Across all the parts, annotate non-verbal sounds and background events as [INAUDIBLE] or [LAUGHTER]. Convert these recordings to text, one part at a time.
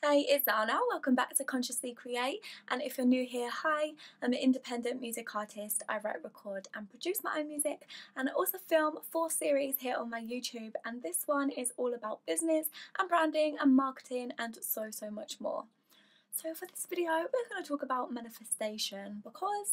Hey, it's Xana. Welcome back to Consciously Create. And if you're new here, hi, I'm an independent music artist. I write, record, and produce my own music. And I also film four series here on my YouTube. And this one is all about business and branding and marketing and so, so much more. So, for this video, we're going to talk about manifestation because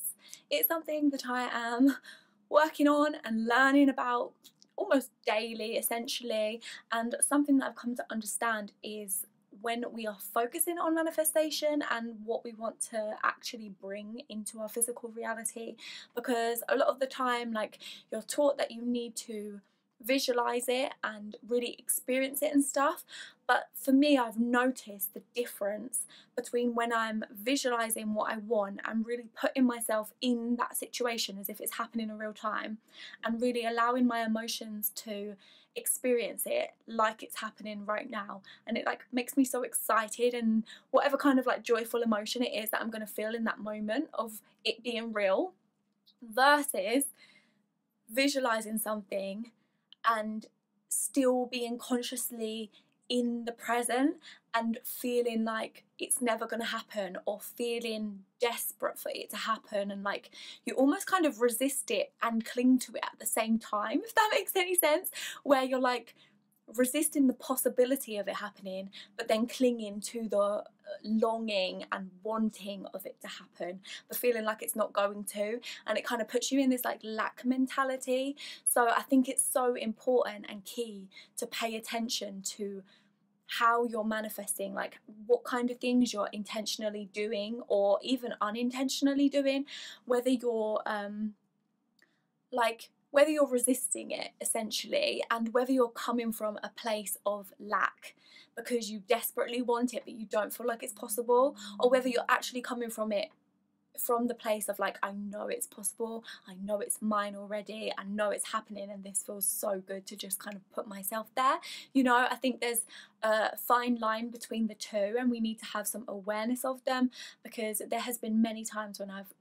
it's something that I am [LAUGHS] working on and learning about almost daily, essentially. And something that I've come to understand is when we are focusing on manifestation and what we want to actually bring into our physical reality because a lot of the time like you're taught that you need to visualize it and really experience it and stuff. But for me, I've noticed the difference between when I'm visualizing what I want and really putting myself in that situation as if it's happening in real time and really allowing my emotions to experience it like it's happening right now and it like makes me so excited and whatever kind of like joyful emotion it is that I'm going to feel in that moment of it being real versus visualizing something and still being consciously in the present and feeling like it's never going to happen or feeling desperate for it to happen and like you almost kind of resist it and cling to it at the same time [LAUGHS] if that makes any sense where you're like resisting the possibility of it happening, but then clinging to the longing and wanting of it to happen, but feeling like it's not going to. And it kind of puts you in this like lack mentality. So I think it's so important and key to pay attention to how you're manifesting, like what kind of things you're intentionally doing or even unintentionally doing, whether you're um like whether you're resisting it essentially and whether you're coming from a place of lack because you desperately want it but you don't feel like it's possible or whether you're actually coming from it from the place of like I know it's possible, I know it's mine already, I know it's happening and this feels so good to just kind of put myself there. You know, I think there's a fine line between the two and we need to have some awareness of them because there has been many times when I've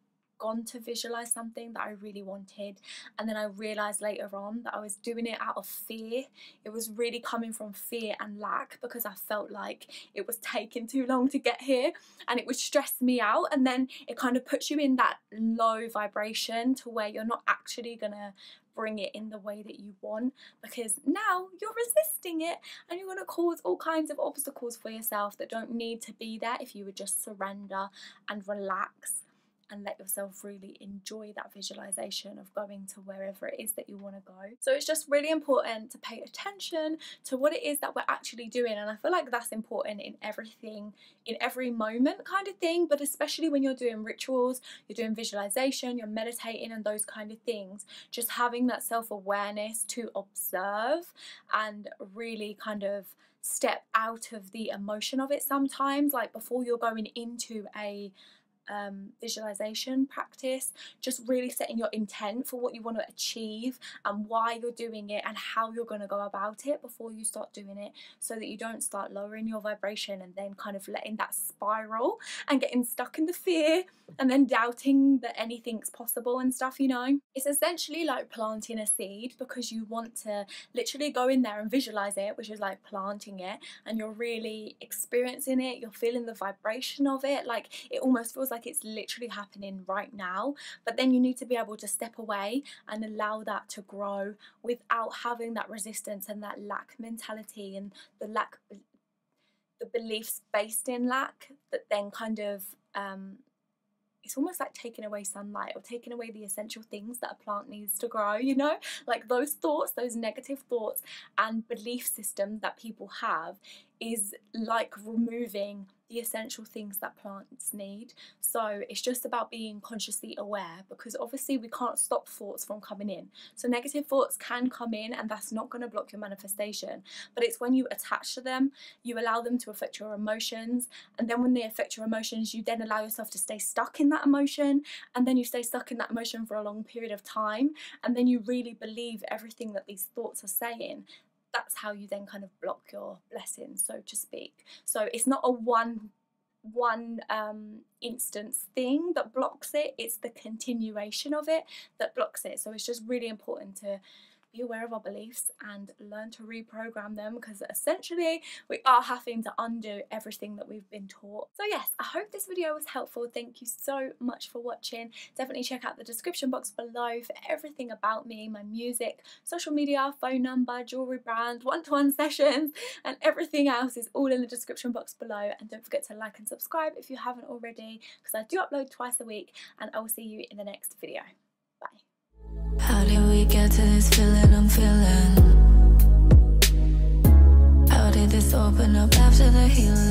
gone to visualize something that I really wanted and then I realized later on that I was doing it out of fear. It was really coming from fear and lack because I felt like it was taking too long to get here and it would stress me out and then it kind of puts you in that low vibration to where you're not actually gonna bring it in the way that you want because now you're resisting it and you're going to cause all kinds of obstacles for yourself that don't need to be there if you would just surrender and relax and let yourself really enjoy that visualization of going to wherever it is that you want to go. So it's just really important to pay attention to what it is that we're actually doing, and I feel like that's important in everything, in every moment, kind of thing, but especially when you're doing rituals, you're doing visualization, you're meditating, and those kind of things. Just having that self awareness to observe and really kind of step out of the emotion of it sometimes like before you're going into a um, visualization practice, just really setting your intent for what you want to achieve and why you're doing it and how you're going to go about it before you start doing it so that you don't start lowering your vibration and then kind of letting that spiral and getting stuck in the fear and then doubting that anything's possible and stuff, you know. It's essentially like planting a seed because you want to literally go in there and visualize it, which is like planting it, and you're really experiencing it, you're feeling the vibration of it, like it almost feels it's literally happening right now. But then you need to be able to step away and allow that to grow without having that resistance and that lack mentality and the lack the beliefs based in lack that then kind of um, it's almost like taking away sunlight or taking away the essential things that a plant needs to grow, you know? Like those thoughts, those negative thoughts and belief system that people have is like removing the essential things that plants need. So it's just about being consciously aware because obviously we can't stop thoughts from coming in. So negative thoughts can come in and that's not going to block your manifestation. But it's when you attach to them, you allow them to affect your emotions. And then when they affect your emotions, you then allow yourself to stay stuck in that emotion. And then you stay stuck in that emotion for a long period of time. And then you really believe everything that these thoughts are saying that's how you then kind of block your blessings, so to speak. So it's not a one one um, instance thing that blocks it, it's the continuation of it that blocks it. So it's just really important to be aware of our beliefs and learn to reprogram them because essentially we are having to undo everything that we've been taught. So yes, I hope this video was helpful. Thank you so much for watching. Definitely check out the description box below for everything about me, my music, social media, phone number, jewellery brand, one-to-one -one [LAUGHS] sessions and everything else is all in the description box below and don't forget to like and subscribe if you haven't already because I do upload twice a week and I will see you in the next video. How did we get to this feeling I'm feeling? How did this open up after the healing?